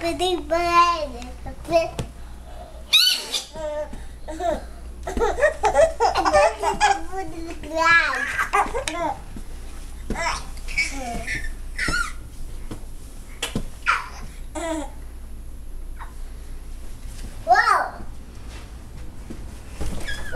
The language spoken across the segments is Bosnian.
pretty bird. I don't bread. I put the bread.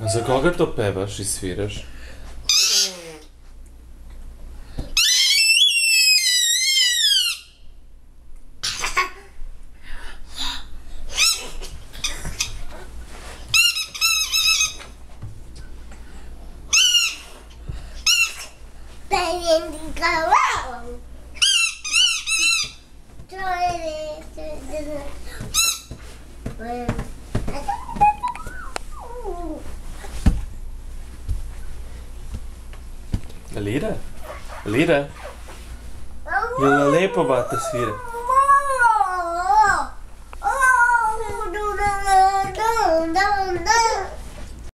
A za koga to pevaš i sviraš? Yeah. Lira? Lira? Lila lepa bata, tasvira?